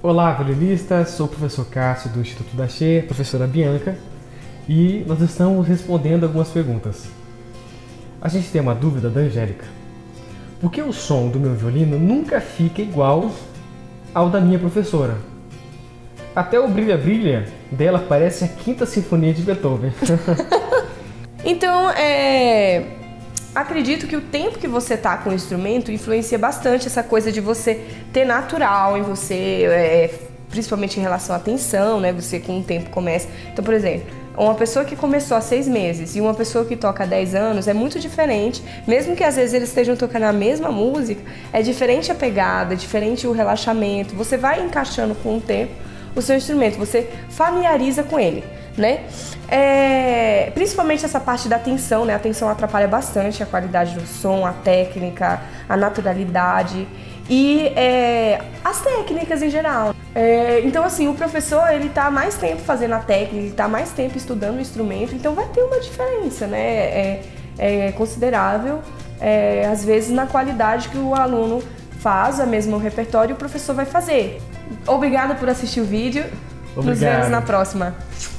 Olá, violinistas! Sou o professor Cássio do Instituto da Che, professora Bianca, e nós estamos respondendo algumas perguntas. A gente tem uma dúvida da Angélica. Por que o som do meu violino nunca fica igual ao da minha professora? Até o Brilha Brilha dela parece a Quinta Sinfonia de Beethoven. então, é acredito que o tempo que você tá com o instrumento influencia bastante essa coisa de você ter natural em você, é, principalmente em relação à atenção, né? Você com o tempo começa. Então, por exemplo, uma pessoa que começou há seis meses e uma pessoa que toca há dez anos é muito diferente, mesmo que às vezes eles estejam tocando a mesma música, é diferente a pegada, é diferente o relaxamento. Você vai encaixando com o tempo o seu instrumento, você familiariza com ele né? É, principalmente essa parte da atenção, né? A atenção atrapalha bastante a qualidade do som, a técnica, a naturalidade e é, as técnicas em geral. É, então, assim, o professor ele tá mais tempo fazendo a técnica, ele tá mais tempo estudando o instrumento, então vai ter uma diferença, né? É, é considerável, é, às vezes, na qualidade que o aluno faz, a mesmo repertório, o professor vai fazer. Obrigada por assistir o vídeo. Obrigado. Nos vemos na próxima